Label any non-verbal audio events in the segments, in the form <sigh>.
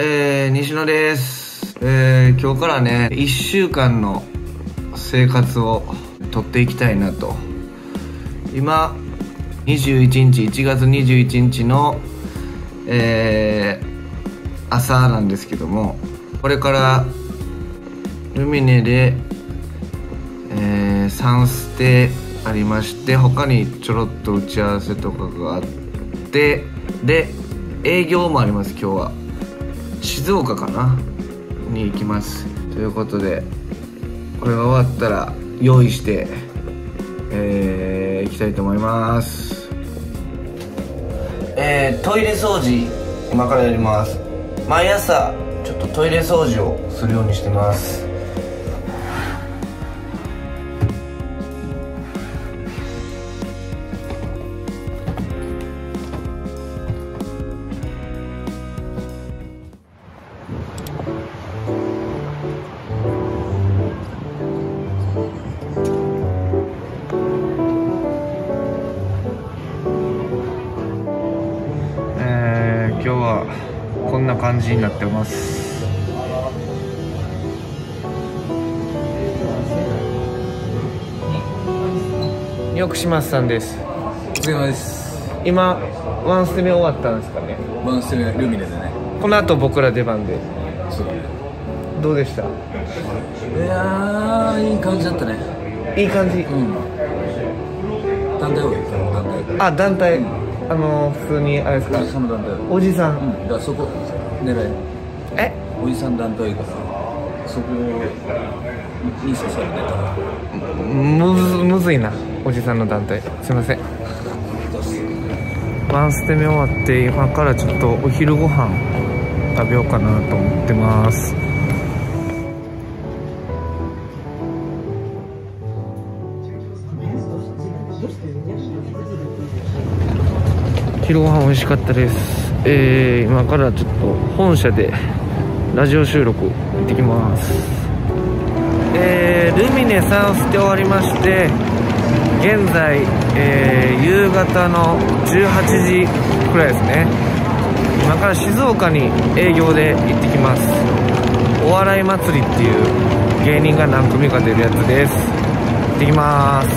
え西野です、えー、今日からね1週間の生活を撮っていきたいなと。今21日1月21日のえー、朝なんですけどもこれからルミネで、えー、3ステありまして他にちょろっと打ち合わせとかがあってで営業もあります今日は。静岡かな？に行きます。ということでこれが終わったら用意してえー、行きたいと思います。えー、トイレ掃除今からやります。毎朝ちょっとトイレ掃除をするようにしてます。よくしますさんです。お疲れ様です。今ワンステ目終わったんですかね。ワンステルミネでね。この後僕ら出番で。そうだね。どうでした？いやーいい感じだったね。いい感じ？うん。団体多い団体あ団体。あの普通にあれですか？おじさんの団体おじさうん。んだからそこ狙ええ？おじさん団体からそこに刺されてた。らむずむずいなおじさんの団体。すいません。ワンステ目終わって今からちょっとお昼ご飯食べようかなと思ってます。昼ご飯美味しかったです。えー、今からちょっと本社でラジオ収録行ってきます。えールミネ3ステ終わりまして現在、えー夕方の18時くらいですね。今から静岡に営業で行ってきます。お笑い祭りっていう芸人が何組か出るやつです。行ってきます。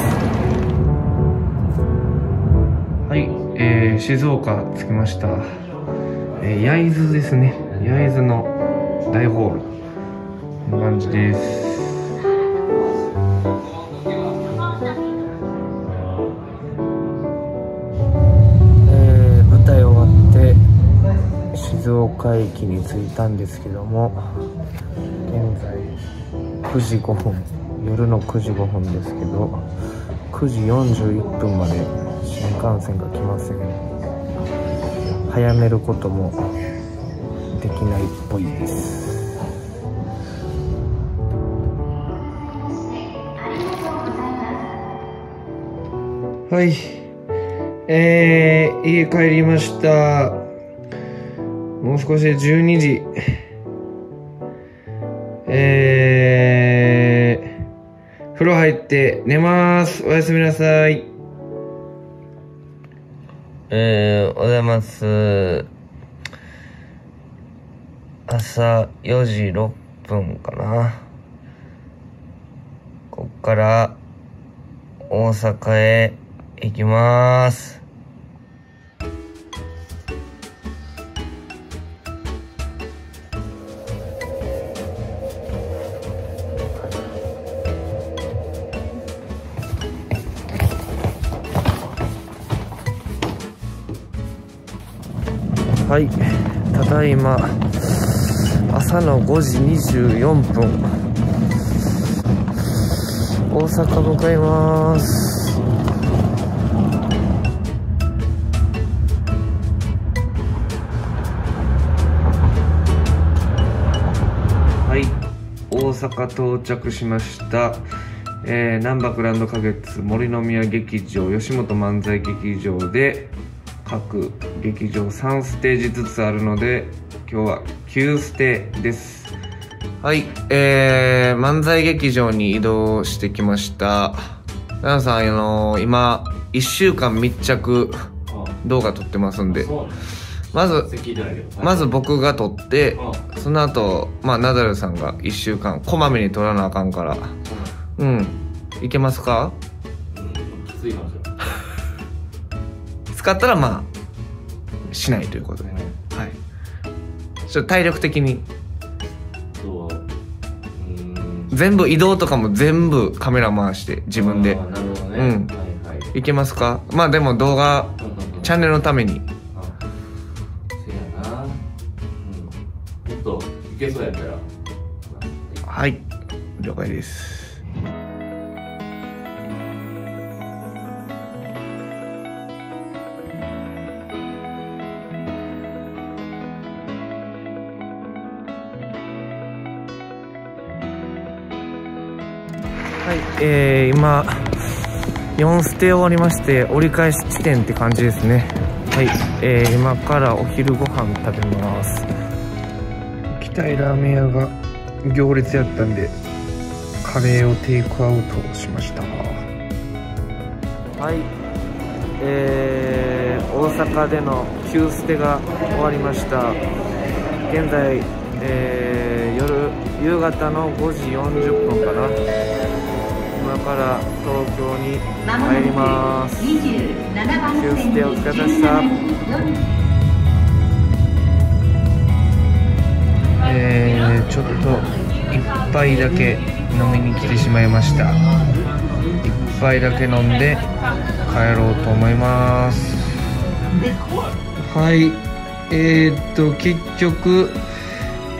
はい、えー静岡着きました、えー焼津ですね。焼津の大ホール。こんな感じです。静岡駅に着いたんですけども現在9時5分夜の9時5分ですけど9時41分まで新幹線が来ません。早めることもできないっぽいです。はい。えー、家帰りました。もう少しで12時。えー、風呂入って寝ます。おやすみなさい。えー、おはようございます。朝4時6分かな。こっから大阪へ行きます。はい。ただいま朝の5時24分。大阪向かいます。はい。大阪到着しました。えー、南波グランド花月森の宮劇場吉本漫才劇場で各劇場3ステージずつあるので今日は9ステです。はいえー、漫才劇場に移動してきました。皆さんあのー今1週間密着動画撮ってますんで。まずまず僕が取ってうその後まあナダルさんが1週間こまめに取らなあかんから。うんいけますか？きついかもしれない使ったらまあしないということではい。ちょっと体力的に。全部移動とかも全部カメラ回して自分で。あーなるほどね、うん。はいはい。いけますか？まあでも動画チャンネルのために。あせやな。うん。もっといけそうやったら。はい。了解ですえー、今4ステ終わりまして折り返し地点って感じですね。はい、えー、今からお昼ご飯食べます。行きたいラーメン屋が行列やったんでカレーをテイクアウトしました。はい。えー、大阪での旧ステが終わりました。現在、えー、夜夕方の5時40分かな今から東京に入ります。27番旧ステお疲れ様でしたえー、ちょっと一杯だけ飲みに来てしまいました。一杯だけ飲んで帰ろうと思います。はい。えー、っと結局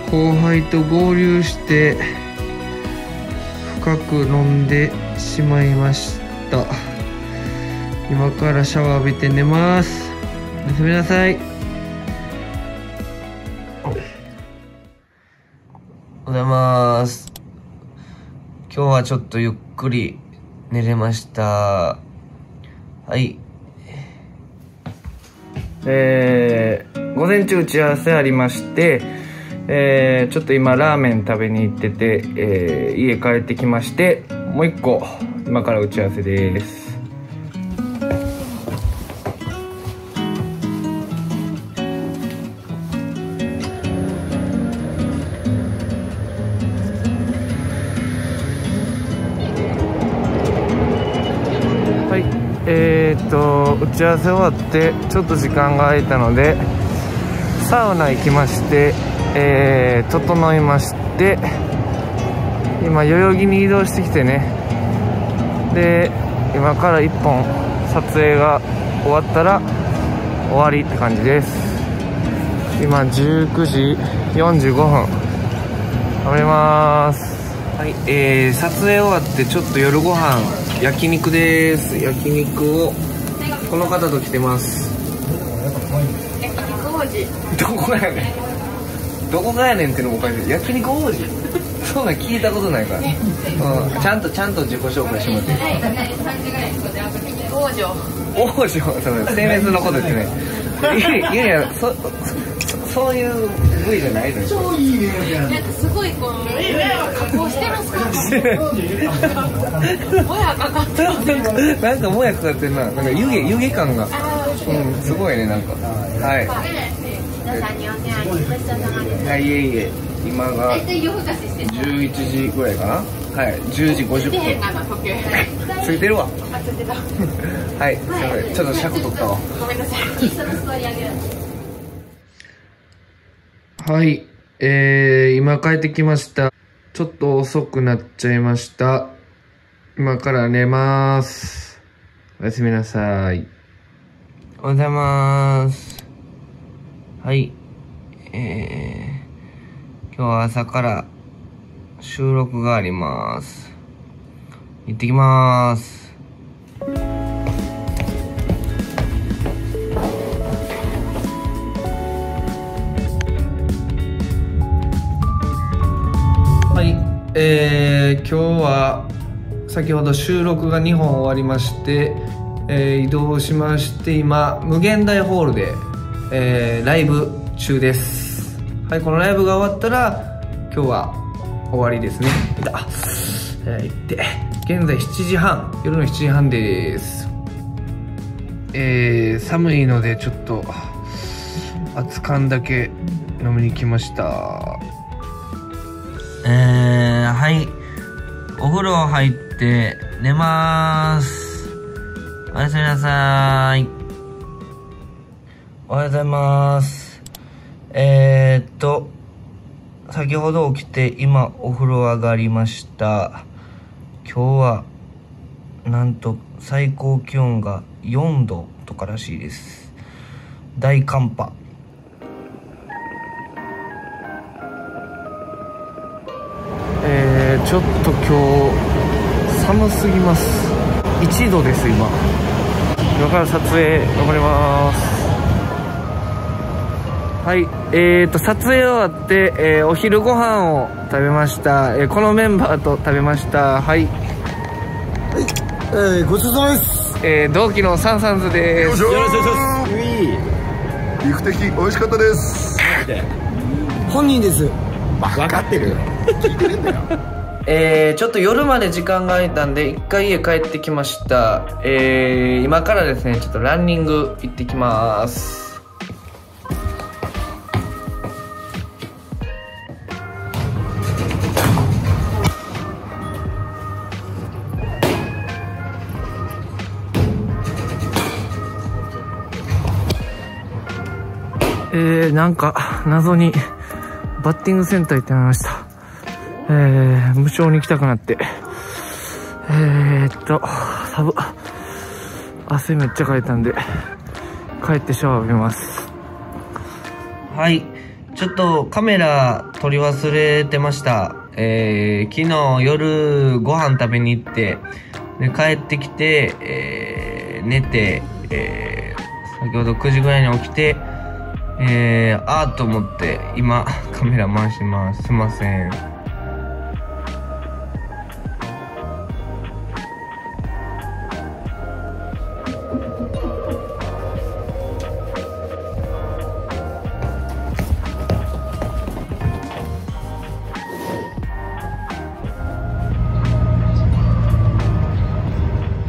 後輩と合流して深く飲んでしまいました。今からシャワー浴びて寝ます。おやすみなさい。おはようございます。今日はちょっとゆっくり寝れました。はい。えー、午前中打ち合わせありましてえー、ちょっと今ラーメン食べに行ってて、えー、家帰ってきましてもう一個今から打ち合わせです。はいえ、っと打ち合わせ終わってちょっと時間が空いたのでサウナ行きまして、えー、整いまして今代々木に移動してきてね。で今から1本撮影が終わったら終わりって感じです。今19時45分。食べます。はい。えー、撮影終わってちょっと夜ご飯焼肉です。焼肉をこの方と来てます。どこやねんどこがやねんってのもおかしい。焼肉王子。<laughs> そんなん聞いたことないから、うん、ちゃんとちゃんと自己紹介してもらって王女王子その性別のことですねいやい。やそそそういう部位じゃないのよなんかすごい。この加工してますかもやかかってなんかもやかかってんななんか湯気湯気感があうんすごい。ねなんかはい皆さんにお世話にごちそうさまですはいいえいえ今が大体夜更かしして11時ぐらいかな？はい10時50出へん分ついてるわあついてた <laughs> はいすいませんちょっと尺取ったわはい、えー、今帰ってきました。ちょっと遅くなっちゃいました。今から寝ます。おやすみなさい。おはようございます。はい、えー、今日は朝から収録があります。行ってきます。はい、えー、今日は先ほど収録が2本終わりまして、えー移動しまして今無限大ホールで、えーライブ中ですはいこのライブが終わったら今日は終わりですねいたえー行って現在7時半夜の7時半ですえー、寒いのでちょっと熱燗だけ飲みに来ましたえー、はい。お風呂入って寝ます。おやすみなさい。はようございます。えー、っと、先ほど起きて今お風呂上がりました。今日は、なんと最高気温が4度とからしいです。大寒波。えー、ちょっと今日寒すぎます1度です今今から撮影頑張りますはいえーと撮影終わって、えーお昼ご飯を食べました、えーこのメンバーと食べましたはい、えー、ごちそうさまです。えー同期のサンサンズですよろしくお願いします。ビフテキ美味しかったです。本人です。分かってるよ。聞いてるんだよ。<laughs> えー、ちょっと夜まで時間が空いたんで一回家帰ってきましたえー、今からですねちょっとランニング行ってきますえー、なんか謎にバッティングセンター行ってみましたえー、無償に行きたくなって。えーっと、寒。汗めっちゃかいたんで、帰ってシャワー浴びます。はい。ちょっとカメラ撮り忘れてました。えー、昨日夜ご飯食べに行って、で帰ってきて、えー、寝て、えー、先ほど9時ぐらいに起きて、えー、あーと思って今カメラ回します。すいません。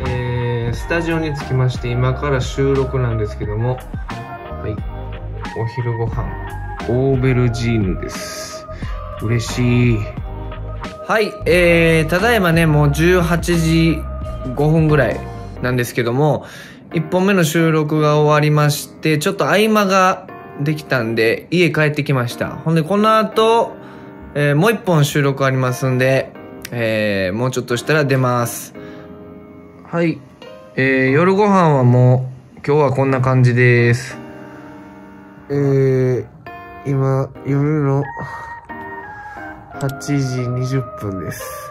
えー、スタジオに着きまして、今から収録なんですけども、お昼ご飯、オーベルジーヌです。嬉しい。はい、えー、ただいまね、もう18時5分ぐらいなんですけども、1本目の収録が終わりまして、ちょっと合間ができたんで、家帰ってきました。ほんで、この後、えーもう1本収録ありますんで、えーもうちょっとしたら出ます。はい。えー、夜ご飯はもう、今日はこんな感じです。えー、今、夜の8時20分です。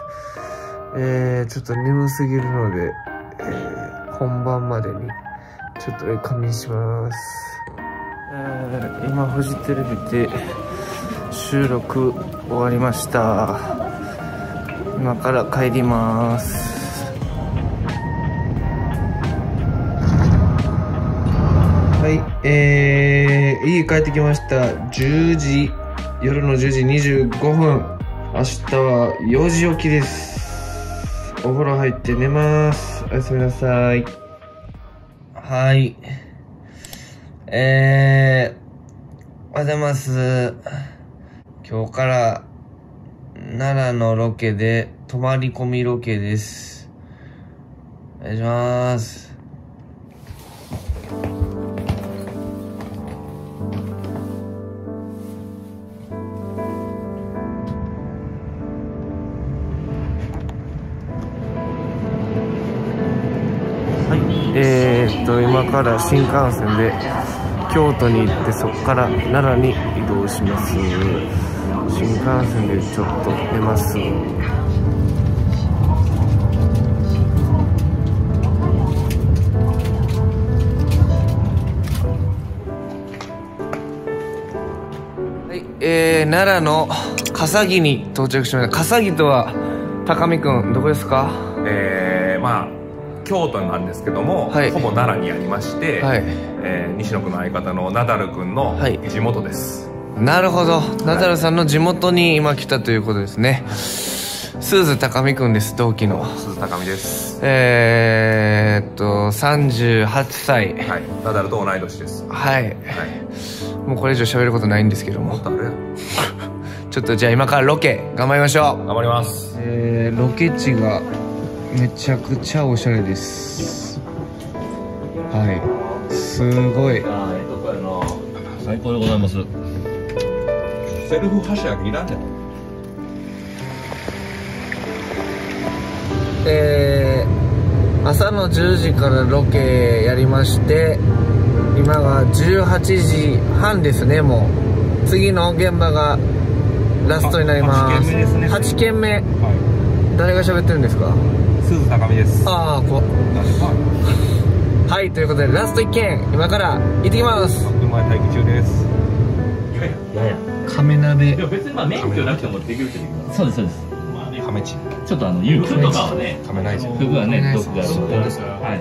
えー、ちょっと眠すぎるので、えー、本番までに、ちょっとえ仮眠します。えー、今、フジテレビで収録終わりました。今から帰ります。はい、えー、家帰ってきました。10時、夜の10時25分。明日は4時起きです。お風呂入って寝ます。おやすみなさい。はい。えー、おはようございます。今日から奈良のロケで泊まり込みロケです。お願いします。と、今から新幹線で京都に行って、そこから奈良に移動します。新幹線でちょっと寝ます。はい、えー、奈良の笠木に到着しました。笠木とは、高見くん、どこですか？えー、まあ京都なんですけども、はい。ほぼ奈良にありまして、はい。えー西野君の相方のナダル君のはい。地元です、なるほど。ナダルさんの地元に今来たということですね。スーズ高見くんです同期の。鈴高見です。えー、っと38歳。はい。ナダルと同い年です。はい。はい。もうこれ以上喋ることないんですけども。<laughs> ちょっとじゃあ今からロケ頑張りましょう。頑張ります。えー、ロケ地がめちゃくちゃおしゃれです。はい。すごい。最高でございます。セルフ箸焼きいらんねんえー、朝の10時からロケやりまして今が18時半ですねもう。次の現場がラストになります。あ8軒目ですね8軒目。は誰が喋ってるんですか？い鈴高見です。ああこはいということでラスト1軒今から行ってきます。車待機中です。亀鍋。でも別にまあ免許なくてもできるってことそうですそうです。亀地ちょっとあの勇気服とかはね亀ないじゃん服はね毒があるので。はい。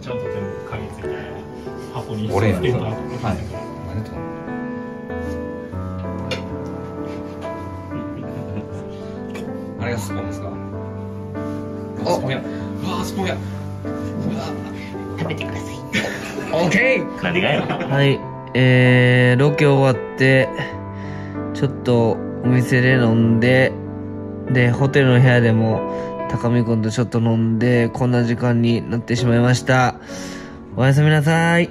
ちゃんと全部鍵ついて箱に俺やつ。けたはい。何とあれがスポンですか？おスポンやうわスポンやオッケー何がやはい、えー、ロケ終わって、ちょっとお店で飲んで、で、ホテルの部屋でも、高見くんとちょっと飲んで、こんな時間になってしまいました。おやすみなさい。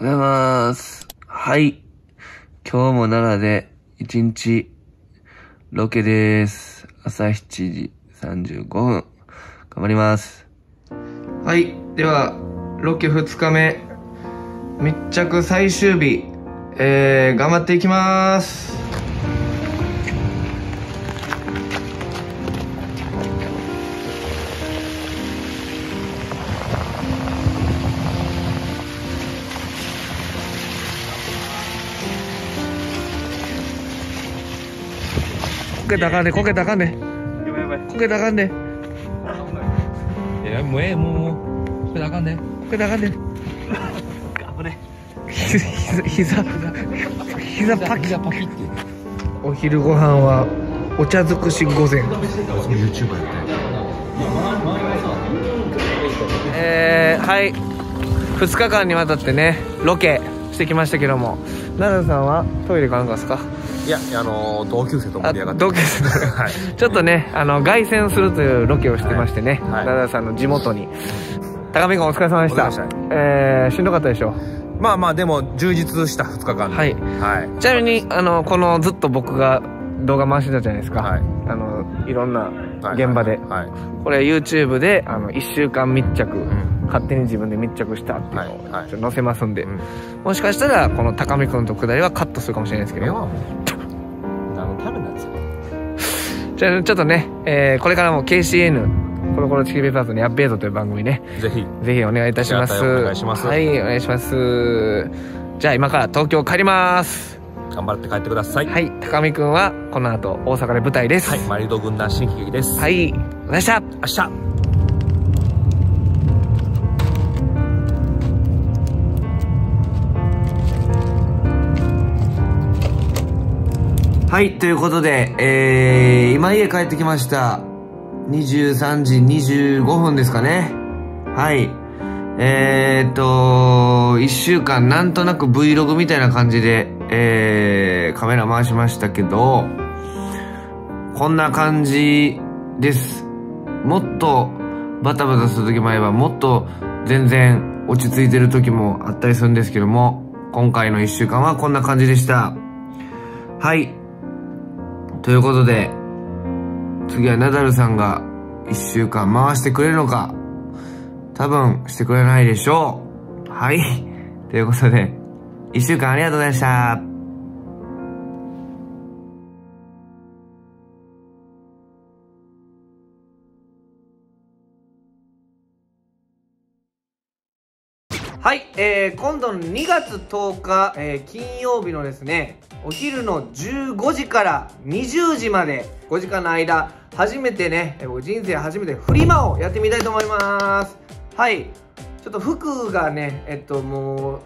おはようございます。はい。今日も奈良で一日ロケです。朝7時35分。頑張ります。はい。ではロケ2日目。密着最終日。えー、頑張っていきます。こけたかんでこけたかんで。こけたかんで。いやもうええもうもうこれあかんねこけたらあかんで膝膝膝パキパキってお昼ご飯はお茶尽くし御膳 YouTuber やってえー、はい2日間にわたってねロケしてきましたけども奈良さんはトイレかなんかですかいやあの同級生と盛あり上がって同級生はい。<laughs> ちょっとねあの凱旋するというロケをしてましてね、はい。さんの地元に。高見君お疲れ様でした。しえー、しんどかったでしょ？まあまあでも充実した2日間で。はい。はい。ちなみにあのこのずっと僕が動画回してたじゃないですか、はい。あのいろんなはい現場で、はい。これ YouTube であの1週間密着、ん勝手に自分で密着したっていうのを載せますんで、うん。もしかしたらこの高見君と下りはカットするかもしれないですけど。何のためなんですか？じゃあちょっとね、えーこれからも KCN コロコロチキペーパーズのやっべえぞという番組ね。ぜひ。ぜひお願いいたします。お願いします。はいお願いします。じゃあ今から東京帰ります。頑張って帰ってください。はい高見君はこの後大阪で舞台です。はいマリード軍団新喜劇です。はい、お疲れ様でした明日はい、ということで、えー、今家帰ってきました。23時25分ですかね。はい。えーっと、1週間なんとなく Vlog みたいな感じで、えー、カメラ回しましたけど、こんな感じです。もっとバタバタする時もあれば、もっと全然落ち着いてる時もあったりするんですけども、今回の1週間はこんな感じでした。はい。ということで、次はナダルさんが一週間回してくれるのか、多分してくれないでしょう。はい。ということで、一週間ありがとうございました。はい、えー、今度の2月10日、えー金曜日のですね、お昼の15時から20時まで、5時間の間、初めてね、僕人生初めてフリマをやってみたいと思います。はい、ちょっと服がね、えっともう、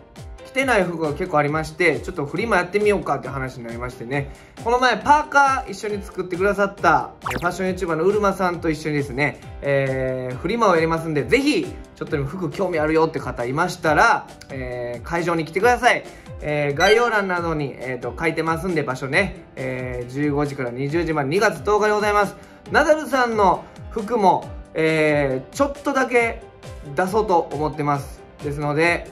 てない服が結構ありましてちょっとフリマやってみようかって話になりましてね。この前パーカー一緒に作ってくださったファッション YouTuber のうるまさんと一緒にですね、えー、フリマをやりますんでぜひちょっとでも服興味あるよって方いましたら、えー、会場に来てください。えー、概要欄などに、えーと、書いてますんで場所ね、えー、15時から20時まで2月10日でございます。ナダルさんの服も、えー、ちょっとだけ出そうと思ってます。ですので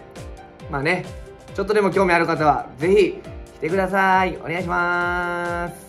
まあねちょっとでも興味ある方はぜひ来てください。お願いします。